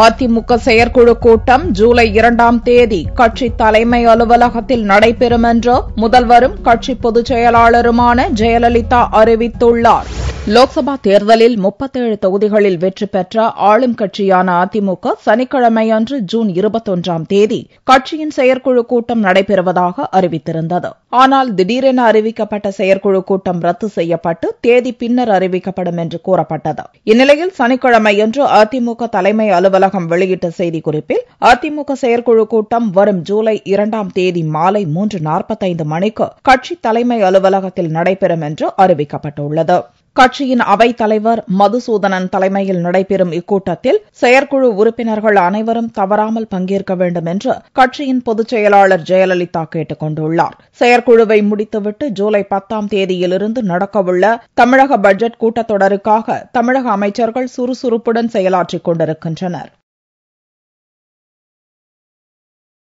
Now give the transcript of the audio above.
அதிமுக செயற்குழு கூட்டம் ஜூலை இரண்டாம் தேதி கட்சி தலைமை அலுவலகத்தில் நடைபெறும் என்று முதல்வரும் கட்சி பொதுச் செயலாளருமான ஜெயலலிதா அறிவித்துள்ளார். லோக்சபா தேர்தலில் முப்பத்தேழு தொகுதிகளில் வெற்றி பெற்ற ஆளும் கட்சியான அதிமுக சனிக்கிழமையன்று ஜூன் இருபத்தொன்றாம் தேதி கட்சியின் செயற்குழு கூட்டம் நடைபெறுவதாக அறிவித்திருந்தது. ஆனால் திடீரென அறிவிக்கப்பட்ட செயற்குழு கூட்டம் ரத்து செய்யப்பட்டு தேதி பின்னர் அறிவிக்கப்படும் என்று கூறப்பட்டது. இந்நிலையில் சனிக்கிழமையன்று அதிமுக தலைமை அலுவலகம் வெளியிட்ட செய்திக்குறிப்பில் அதிமுக செயற்குழு கூட்டம் வரும் ஜூலை இரண்டாம் தேதி மாலை மூன்று நாற்பத்தைந்து மணிக்கு கட்சி தலைமை அலுவலகத்தில் நடைபெறும் என்று அறிவிக்கப்பட்டுள்ளது. கட்சியின் அவைத் தலைவர் மதுசூதனன் தலைமையில் நடைபெறும் இக்கூட்டத்தில் செயற்குழு உறுப்பினர்கள் அனைவரும் தவறாமல் பங்கேற்க வேண்டும் என்று கட்சியின் பொதுச் செயலாளர் ஜெயலலிதா கேட்டுக் கொண்டுள்ளார். செயற்குழுவை முடித்துவிட்டு ஜூலை பத்தாம் தேதியிலிருந்து நடக்கவுள்ள தமிழக பட்ஜெட் கூட்டத்தொடருக்காக தமிழக அமைச்சர்கள் சுறுசுறுப்புடன் செயலாற்றிக் கொண்டிருக்கின்றனர்.